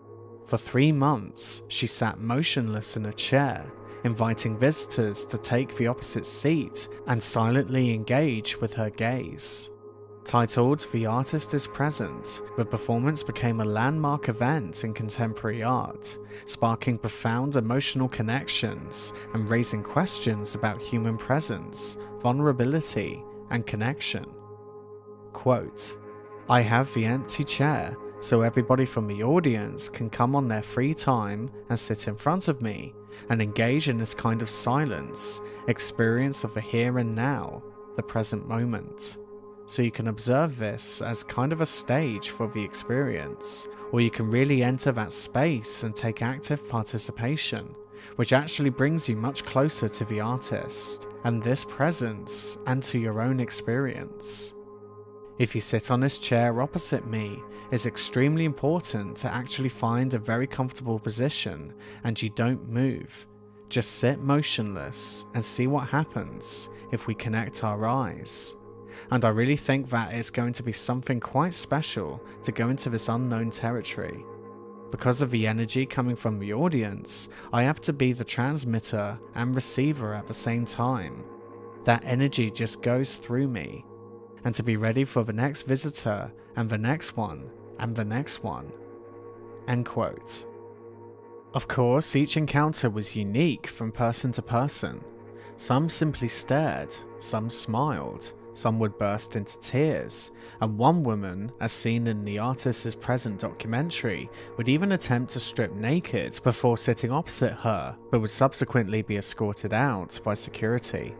For three months, she sat motionless in a chair, inviting visitors to take the opposite seat and silently engage with her gaze. Titled The Artist is Present, the performance became a landmark event in contemporary art, sparking profound emotional connections and raising questions about human presence, vulnerability, and connection. Quote, I have the empty chair, so everybody from the audience can come on their free time and sit in front of me and engage in this kind of silence, experience of the here and now, the present moment so you can observe this as kind of a stage for the experience, or you can really enter that space and take active participation, which actually brings you much closer to the artist and this presence and to your own experience. If you sit on this chair opposite me, it's extremely important to actually find a very comfortable position and you don't move. Just sit motionless and see what happens if we connect our eyes. And I really think that it's going to be something quite special to go into this unknown territory. Because of the energy coming from the audience, I have to be the transmitter and receiver at the same time. That energy just goes through me. And to be ready for the next visitor, and the next one, and the next one. End quote. Of course, each encounter was unique from person to person. Some simply stared, some smiled, some would burst into tears, and one woman, as seen in the artist's present documentary, would even attempt to strip naked before sitting opposite her, but would subsequently be escorted out by security.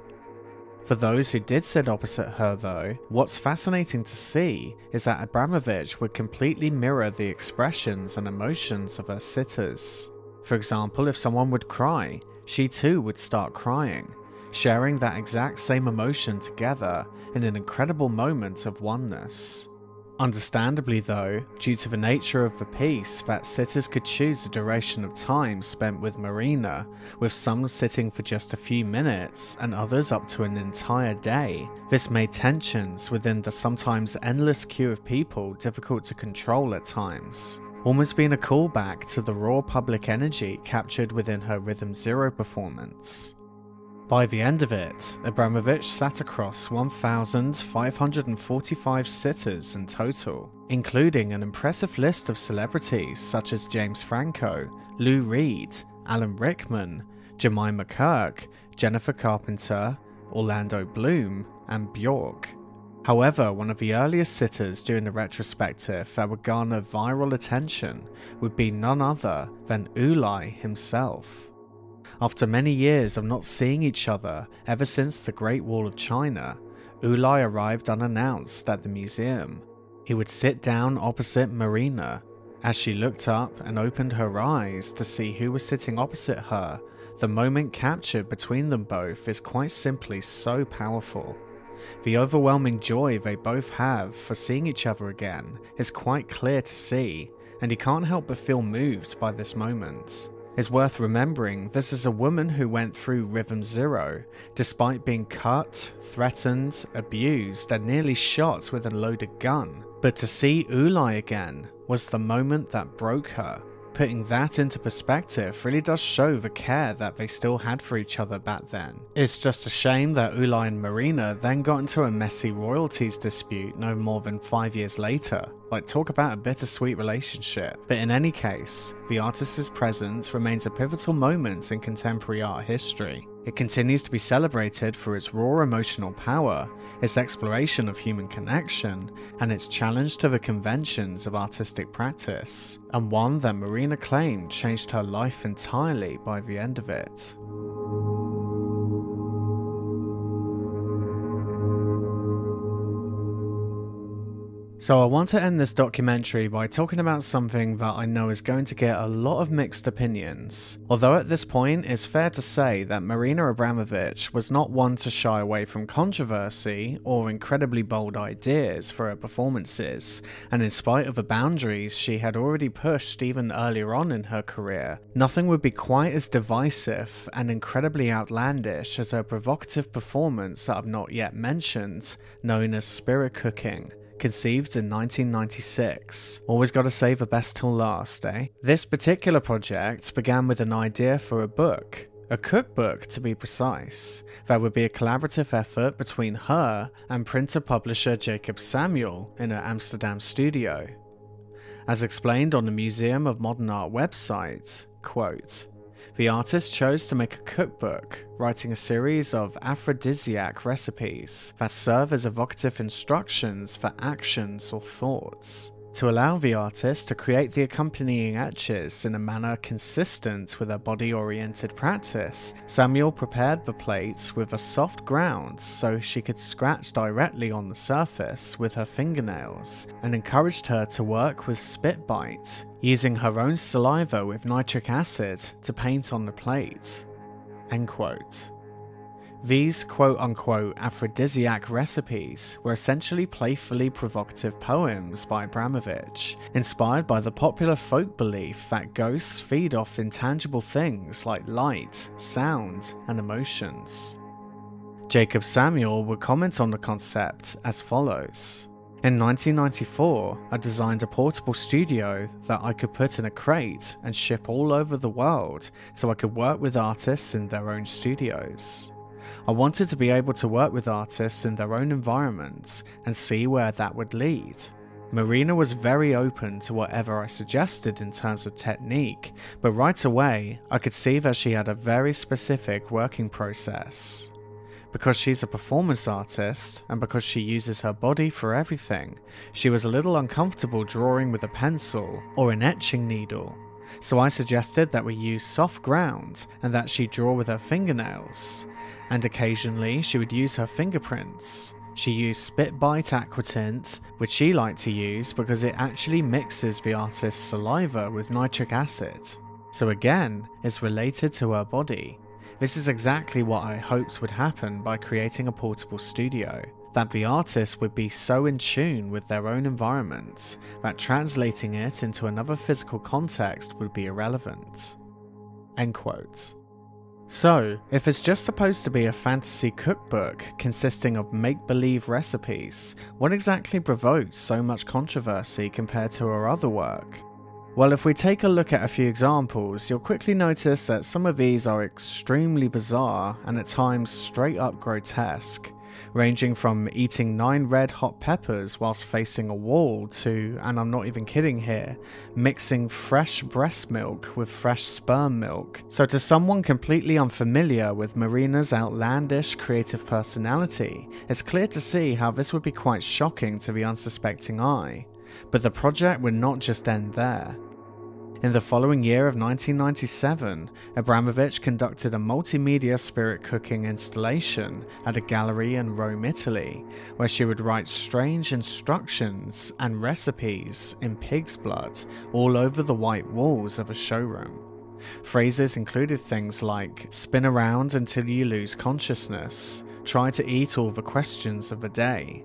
For those who did sit opposite her though, what's fascinating to see is that Abramović would completely mirror the expressions and emotions of her sitters. For example, if someone would cry, she too would start crying, sharing that exact same emotion together in an incredible moment of oneness. Understandably, though, due to the nature of the piece, that sitters could choose the duration of time spent with Marina, with some sitting for just a few minutes and others up to an entire day. This made tensions within the sometimes endless queue of people difficult to control at times. Almost being a callback to the raw public energy captured within her Rhythm Zero performance. By the end of it, Abramović sat across 1,545 sitters in total, including an impressive list of celebrities such as James Franco, Lou Reed, Alan Rickman, Jemima Kirk, Jennifer Carpenter, Orlando Bloom, and Bjork. However, one of the earliest sitters during the retrospective that would garner viral attention would be none other than Ulay himself. After many years of not seeing each other ever since the Great Wall of China, Ulay arrived unannounced at the museum. He would sit down opposite Marina. As she looked up and opened her eyes to see who was sitting opposite her, the moment captured between them both is quite simply so powerful. The overwhelming joy they both have for seeing each other again is quite clear to see, and he can't help but feel moved by this moment. It's worth remembering this is a woman who went through Rhythm Zero, despite being cut, threatened, abused, and nearly shot with a loaded gun. But to see Ulay again was the moment that broke her. Putting that into perspective really does show the care that they still had for each other back then. It's just a shame that Ulay and Marina then got into a messy royalties dispute no more than five years later. Like, talk about a bittersweet relationship. But in any case, the artist's presence remains a pivotal moment in contemporary art history. It continues to be celebrated for its raw emotional power, its exploration of human connection, and its challenge to the conventions of artistic practice, and one that Marina claimed changed her life entirely by the end of it. So I want to end this documentary by talking about something that I know is going to get a lot of mixed opinions. Although at this point it's fair to say that Marina Abramović was not one to shy away from controversy or incredibly bold ideas for her performances, and in spite of the boundaries she had already pushed even earlier on in her career, nothing would be quite as divisive and incredibly outlandish as her provocative performance that I've not yet mentioned, known as Spirit Cooking conceived in 1996. Always gotta save the best till last, eh? This particular project began with an idea for a book, a cookbook to be precise, that would be a collaborative effort between her and printer publisher Jacob Samuel in her Amsterdam studio. As explained on the Museum of Modern Art website, quote, the artist chose to make a cookbook, writing a series of aphrodisiac recipes that serve as evocative instructions for actions or thoughts. To allow the artist to create the accompanying etches in a manner consistent with her body oriented practice, Samuel prepared the plates with a soft ground so she could scratch directly on the surface with her fingernails, and encouraged her to work with spit bite, using her own saliva with nitric acid to paint on the plate. End quote. These quote unquote aphrodisiac recipes were essentially playfully provocative poems by Abramović, inspired by the popular folk belief that ghosts feed off intangible things like light, sound, and emotions. Jacob Samuel would comment on the concept as follows. In 1994, I designed a portable studio that I could put in a crate and ship all over the world so I could work with artists in their own studios. I wanted to be able to work with artists in their own environments and see where that would lead. Marina was very open to whatever I suggested in terms of technique, but right away I could see that she had a very specific working process. Because she's a performance artist, and because she uses her body for everything, she was a little uncomfortable drawing with a pencil or an etching needle. So I suggested that we use soft ground and that she draw with her fingernails, and occasionally she would use her fingerprints. She used spit bite aquatint, which she liked to use because it actually mixes the artist's saliva with nitric acid. So again, it's related to her body. This is exactly what I hoped would happen by creating a portable studio. That the artist would be so in tune with their own environment that translating it into another physical context would be irrelevant. End quote. So, if it's just supposed to be a fantasy cookbook consisting of make believe recipes, what exactly provoked so much controversy compared to her other work? Well, if we take a look at a few examples, you'll quickly notice that some of these are extremely bizarre and at times straight up grotesque ranging from eating 9 red hot peppers whilst facing a wall to, and I'm not even kidding here, mixing fresh breast milk with fresh sperm milk. So, to someone completely unfamiliar with Marina's outlandish creative personality, it's clear to see how this would be quite shocking to the unsuspecting eye. But the project would not just end there. In the following year of 1997, Abramović conducted a multimedia spirit cooking installation at a gallery in Rome, Italy, where she would write strange instructions and recipes in pig's blood all over the white walls of a showroom. Phrases included things like spin around until you lose consciousness, try to eat all the questions of the day,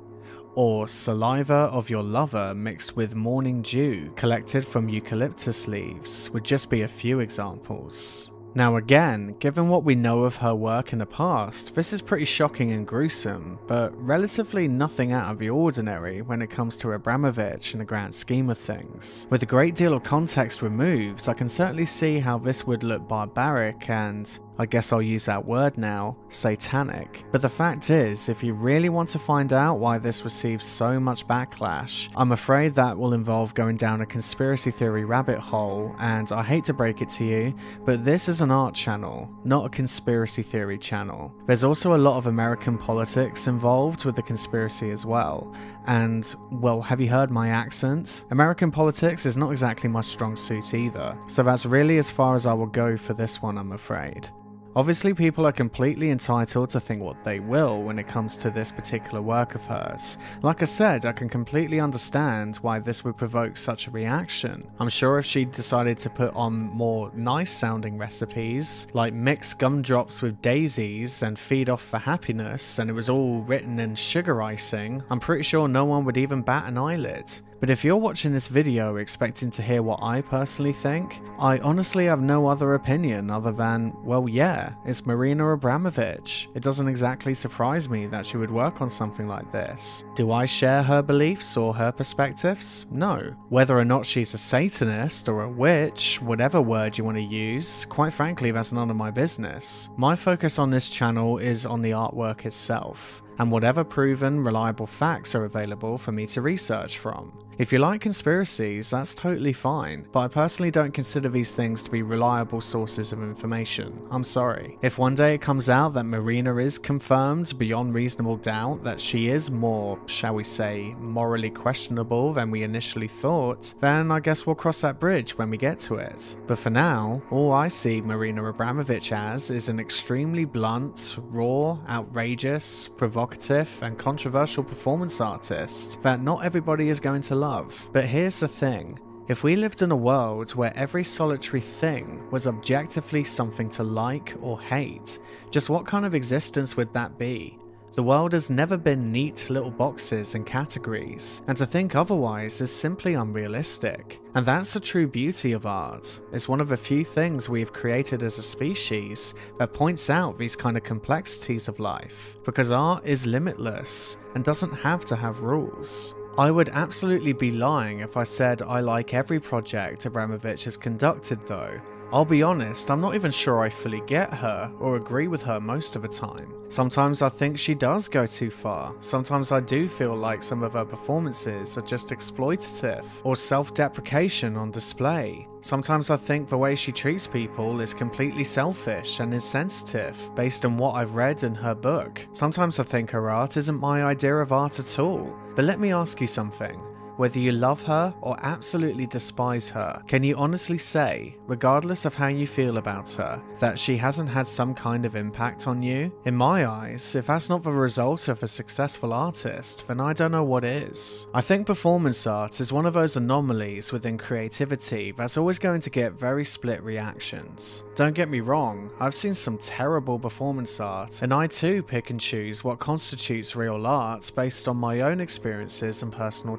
or saliva of your lover mixed with morning dew collected from eucalyptus leaves would just be a few examples. Now again, given what we know of her work in the past, this is pretty shocking and gruesome, but relatively nothing out of the ordinary when it comes to Abramović in the grand scheme of things. With a great deal of context removed, I can certainly see how this would look barbaric and, I guess I'll use that word now, satanic. But the fact is, if you really want to find out why this received so much backlash, I'm afraid that will involve going down a conspiracy theory rabbit hole, and I hate to break it to you, but this is an art channel, not a conspiracy theory channel. There's also a lot of American politics involved with the conspiracy as well, and, well, have you heard my accent? American politics is not exactly my strong suit either, so that's really as far as I will go for this one, I'm afraid. Obviously, people are completely entitled to think what they will when it comes to this particular work of hers. Like I said, I can completely understand why this would provoke such a reaction. I'm sure if she decided to put on more nice sounding recipes, like mix gumdrops with daisies and feed off for happiness, and it was all written in sugar icing, I'm pretty sure no one would even bat an eyelid. But if you're watching this video expecting to hear what I personally think, I honestly have no other opinion other than, well yeah, it's Marina Abramović. It doesn't exactly surprise me that she would work on something like this. Do I share her beliefs or her perspectives? No. Whether or not she's a satanist or a witch, whatever word you want to use, quite frankly that's none of my business. My focus on this channel is on the artwork itself and whatever proven, reliable facts are available for me to research from. If you like conspiracies, that's totally fine, but I personally don't consider these things to be reliable sources of information. I'm sorry. If one day it comes out that Marina is confirmed beyond reasonable doubt that she is more, shall we say, morally questionable than we initially thought, then I guess we'll cross that bridge when we get to it. But for now, all I see Marina Abramović as is an extremely blunt, raw, outrageous, provocative, and controversial performance artist that not everybody is going to love. But here's the thing. If we lived in a world where every solitary thing was objectively something to like or hate, just what kind of existence would that be? The world has never been neat little boxes and categories, and to think otherwise is simply unrealistic. And that's the true beauty of art. It's one of the few things we've created as a species that points out these kind of complexities of life, because art is limitless and doesn't have to have rules. I would absolutely be lying if I said I like every project Abramović has conducted though. I'll be honest, I'm not even sure I fully get her or agree with her most of the time. Sometimes I think she does go too far. Sometimes I do feel like some of her performances are just exploitative or self-deprecation on display. Sometimes I think the way she treats people is completely selfish and insensitive based on what I've read in her book. Sometimes I think her art isn't my idea of art at all. But let me ask you something. Whether you love her or absolutely despise her, can you honestly say, regardless of how you feel about her, that she hasn't had some kind of impact on you? In my eyes, if that's not the result of a successful artist, then I don't know what is. I think performance art is one of those anomalies within creativity that's always going to get very split reactions. Don't get me wrong, I've seen some terrible performance art, and I too pick and choose what constitutes real art based on my own experiences and personal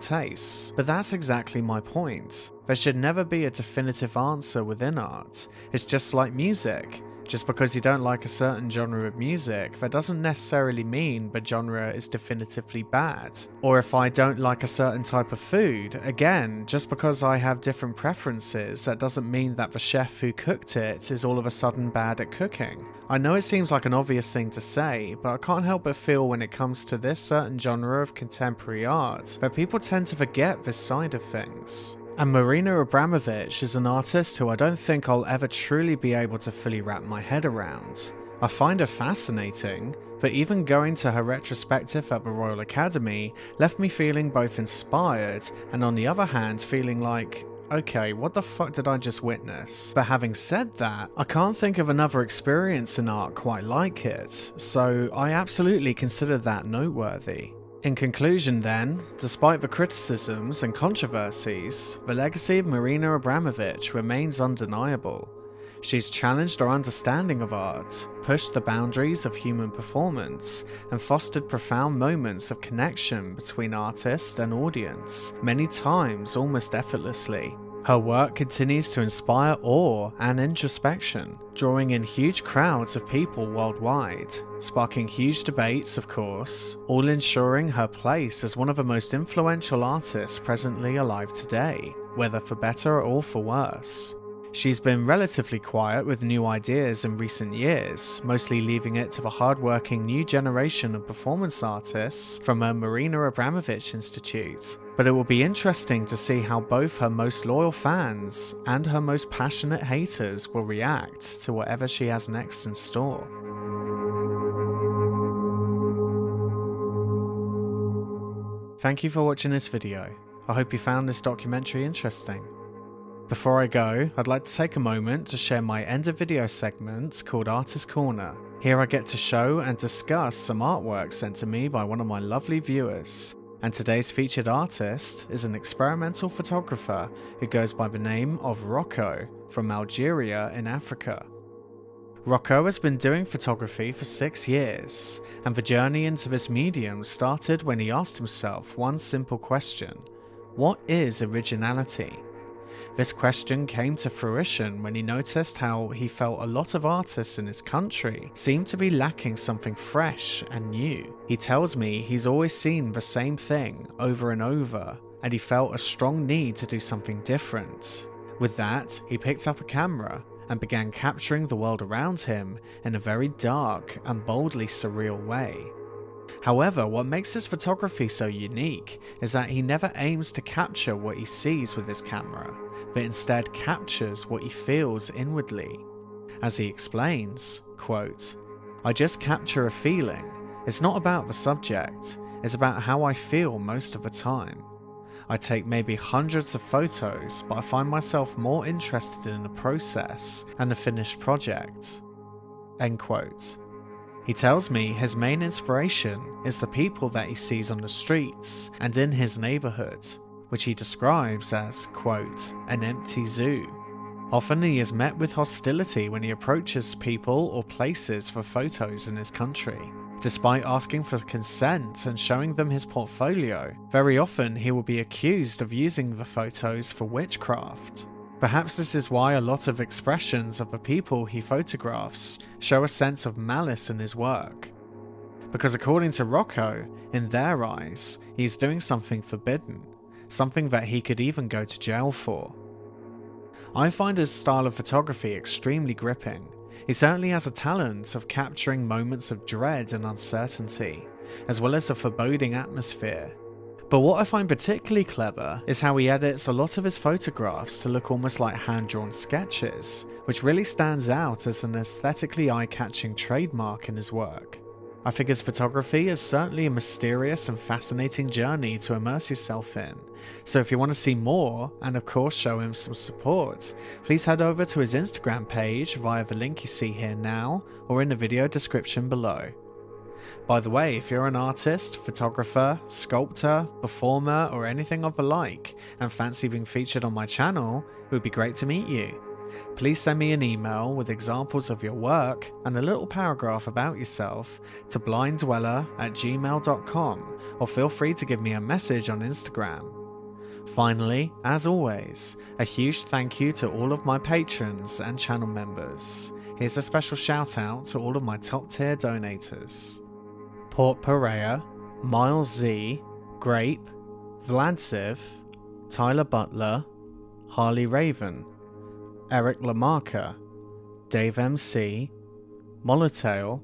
But that's exactly my point. There should never be a definitive answer within art. It's just like music. Just because you don't like a certain genre of music, that doesn't necessarily mean the genre is definitively bad. Or if I don't like a certain type of food, again, just because I have different preferences, that doesn't mean that the chef who cooked it is all of a sudden bad at cooking. I know it seems like an obvious thing to say, but I can't help but feel when it comes to this certain genre of contemporary art, that people tend to forget this side of things. And Marina Abramović is an artist who I don't think I'll ever truly be able to fully wrap my head around. I find her fascinating, but even going to her retrospective at the Royal Academy left me feeling both inspired and on the other hand feeling like, okay, what the fuck did I just witness? But having said that, I can't think of another experience in art quite like it, so I absolutely consider that noteworthy. In conclusion, then, despite the criticisms and controversies, the legacy of Marina Abramović remains undeniable. She's challenged our understanding of art, pushed the boundaries of human performance, and fostered profound moments of connection between artist and audience, many times almost effortlessly. Her work continues to inspire awe and introspection, drawing in huge crowds of people worldwide, sparking huge debates, of course, all ensuring her place as one of the most influential artists presently alive today, whether for better or for worse. She's been relatively quiet with new ideas in recent years, mostly leaving it to the hardworking new generation of performance artists from her Marina Abramović Institute. But it will be interesting to see how both her most loyal fans and her most passionate haters will react to whatever she has next in store. Thank you for watching this video. I hope you found this documentary interesting. Before I go, I'd like to take a moment to share my end of video segment called Artist Corner. Here I get to show and discuss some artwork sent to me by one of my lovely viewers. And today's featured artist is an experimental photographer who goes by the name of Rocco from Algeria in Africa. Rocco has been doing photography for six years, and the journey into this medium started when he asked himself one simple question What is originality? This question came to fruition when he noticed how he felt a lot of artists in his country seemed to be lacking something fresh and new. He tells me he's always seen the same thing over and over, and he felt a strong need to do something different. With that, he picked up a camera and began capturing the world around him in a very dark and boldly surreal way. However, what makes his photography so unique is that he never aims to capture what he sees with his camera, but instead captures what he feels inwardly. As he explains, quote, I just capture a feeling. It's not about the subject, it's about how I feel most of the time. I take maybe hundreds of photos, but I find myself more interested in the process and the finished project. End quote. He tells me his main inspiration is the people that he sees on the streets and in his neighborhood, which he describes as, quote, an empty zoo. Often he is met with hostility when he approaches people or places for photos in his country. Despite asking for consent and showing them his portfolio, very often he will be accused of using the photos for witchcraft. Perhaps this is why a lot of expressions of the people he photographs show a sense of malice in his work. Because according to Rocco, in their eyes, he's doing something forbidden, something that he could even go to jail for. I find his style of photography extremely gripping. He certainly has a talent of capturing moments of dread and uncertainty, as well as a foreboding atmosphere but what I find particularly clever is how he edits a lot of his photographs to look almost like hand-drawn sketches, which really stands out as an aesthetically eye-catching trademark in his work. I think his photography is certainly a mysterious and fascinating journey to immerse yourself in, so if you want to see more, and of course show him some support, please head over to his Instagram page via the link you see here now or in the video description below. By the way, if you're an artist, photographer, sculptor, performer, or anything of the like, and fancy being featured on my channel, it would be great to meet you. Please send me an email with examples of your work and a little paragraph about yourself to blinddweller at gmail.com or feel free to give me a message on Instagram. Finally, as always, a huge thank you to all of my patrons and channel members. Here's a special shout out to all of my top tier donators. Port Perea, Miles Z, Grape, Vladsiv, Tyler Butler, Harley Raven, Eric Lamarca, Dave MC, Molotale,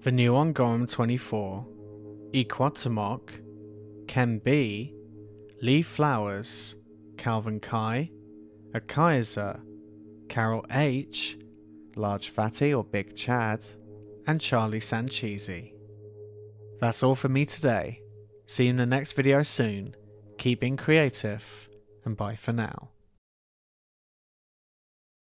The New Ongorum 24, Equatamok, Ken B, Lee Flowers, Calvin Kai, A Kaiser, Carol H, Large Fatty or Big Chad, and Charlie Sancheesy. That's all for me today. See you in the next video soon. Keep being creative, and bye for now.